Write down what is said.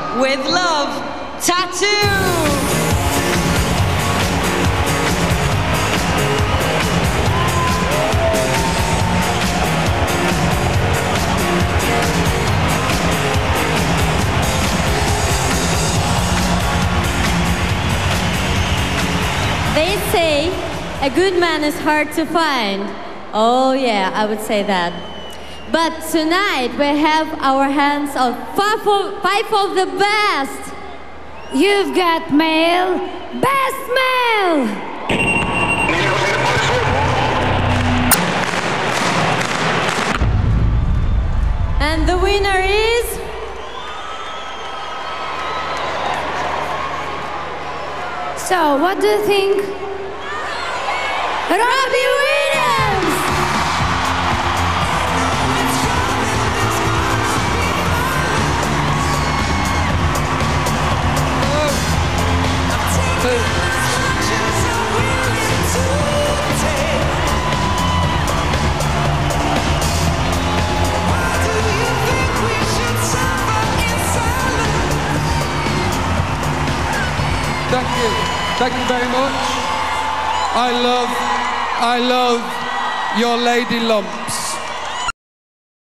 With love, tattoo. They say a good man is hard to find. Oh, yeah, I would say that. But tonight we have our hands on five of, five of the best. You've got mail, best male. And the winner is. So, what do you think? Robbie Williams! Thank you. Thank you very much. I love, I love your lady lumps.